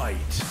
Fight.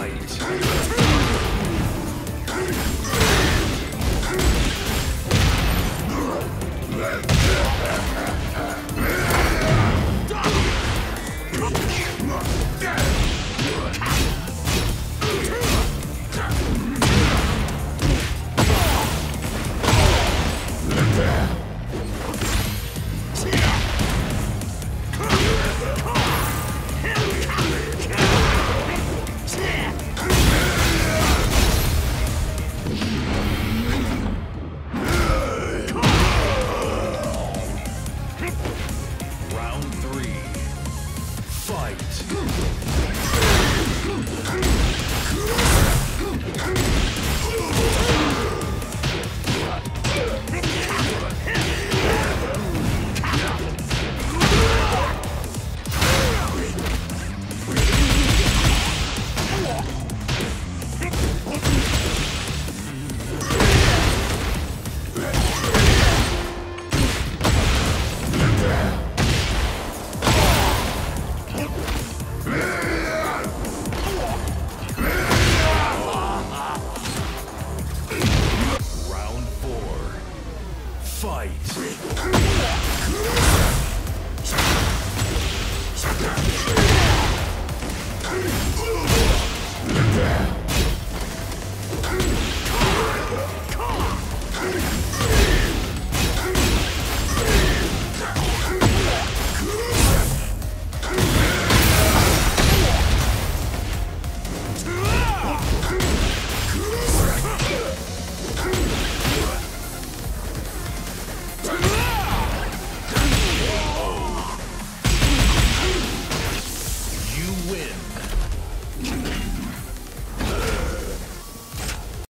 Fight. Come on.